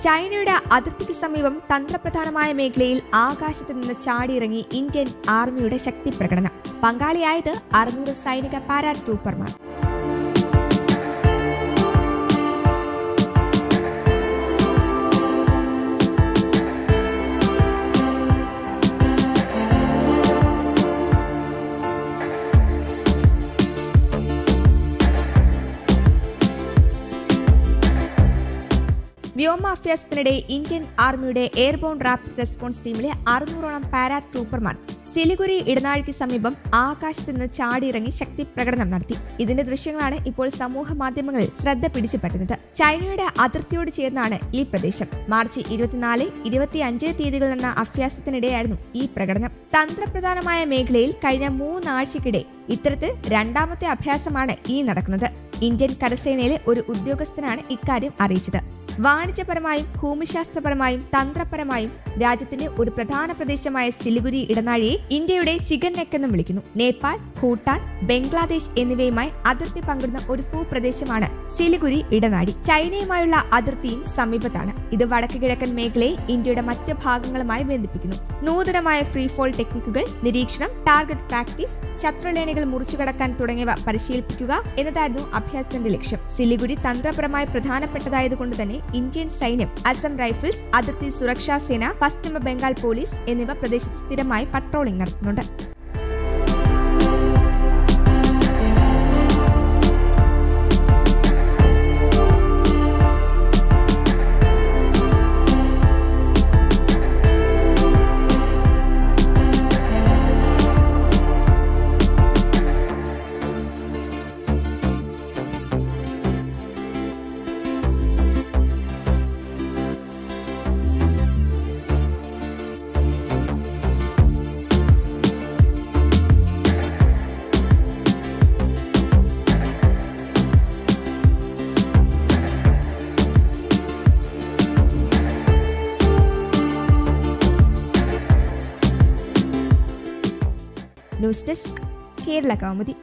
ചൈനയുടെ അതിർത്തിക്ക് സമീപം തന്ത്രപ്രധാനമായ മേഖലയിൽ ആകാശത്ത് നിന്ന് ചാടിയിറങ്ങി ഇന്ത്യൻ ആർമിയുടെ ശക്തി പ്രകടനം പങ്കാളിയായത് അറുന്നൂറ് സൈനിക പാരാ ട്രൂപ്പർമാർ വ്യോമാഭ്യാസത്തിനിടെ ഇന്ത്യൻ ആർമിയുടെ എയർബോൺ റാപ്പിഡ് റെസ്പോൺസ് ടീമിലെ അറുന്നൂറോളം പാരാ ട്രൂപ്പർമാർ സിലിഗുരി ഇടനാഴിക്ക് സമീപം ആകാശത്ത് നിന്ന് ചാടിയിറങ്ങി ശക്തി പ്രകടനം നടത്തി. ഇതിന്റെ ദൃശ്യങ്ങളാണ് ഇപ്പോൾ സമൂഹ മാധ്യമങ്ങളിൽ ശ്രദ്ധ പിടിച്ചുപറ്റുന്നത് ചൈനയുടെ അതിർത്തിയോട് ചേർന്നാണ് ഈ പ്രദേശം. മാർച്ച് ഇരുപത്തിനാല് ഇരുപത്തിയഞ്ച് തീയതികളിൽ നടന്ന അഭ്യാസത്തിനിടെയായിരുന്നു ഈ പ്രകടനം. തന്ത്രപ്രധാനമായ മേഖലയിൽ കഴിഞ്ഞ മൂന്നാഴ്ചക്കിടെ ഇത്തരത്തിൽ രണ്ടാമത്തെ അഭ്യാസമാണ് ഈ നടക്കുന്നത്. ഇന്ത്യൻ കരസേനയിലെ ഒരു ഉദ്യോഗസ്ഥനാണ് ഇക്കാര്യം അറിയിച്ചത്. വാണിജ്യപരമായും ഭൂമിശാസ്ത്രപരമായും തന്ത്രപരമായും രാജ്യത്തിന്റെ ഒരു പ്രധാന പ്രദേശമായ സിലിഗുരി ഇടനാഴിയെ ഇന്ത്യയുടെ ചികൻ നെക്ക് എന്നും വിളിക്കുന്നു. നേപ്പാൾ ഭൂട്ടാൻ ബംഗ്ലാദേശ് എന്നിവയുമായി അതിർത്തി പങ്കിടുന്ന ഒരു ഭൂപ്രദേശമാണ് സിലിഗുരി ഇടനാഴി. ചൈനയുമായുള്ള അതിർത്തിയും സമീപത്താണ്. ഇത് വടക്ക് കിഴക്കൻ മേഖലയെ ഇന്ത്യയുടെ മറ്റ് ഭാഗങ്ങളുമായി ബന്ധിപ്പിക്കുന്നു. നൂതനമായ ഫ്രീ ഫോൾ ടെക്നിക്കുകൾ നിരീക്ഷണം ടാർഗറ്റ് പ്രാക്ടീസ് ശത്രുലേനകൾ മുറിച്ചു കടക്കാൻ തുടങ്ങിയവ പരിശീലിപ്പിക്കുക എന്നതായിരുന്നു അഭ്യാസത്തിന്റെ ലക്ഷ്യം. സിലിഗുരി തന്ത്രപരമായി പ്രധാനപ്പെട്ടതായതുകൊണ്ട് തന്നെ ഇന്ത്യൻ സൈന്യം അസം റൈഫിൾസ് അതിർത്തി സുരക്ഷാ സേന പശ്ചിമ ബംഗാൾ പോലീസ് എന്നിവ പ്രദേശത്ത് സ്ഥിരമായി പട്രോളിംഗ് നടത്തുന്നുണ്ട്. News desk Kerala Kaumudi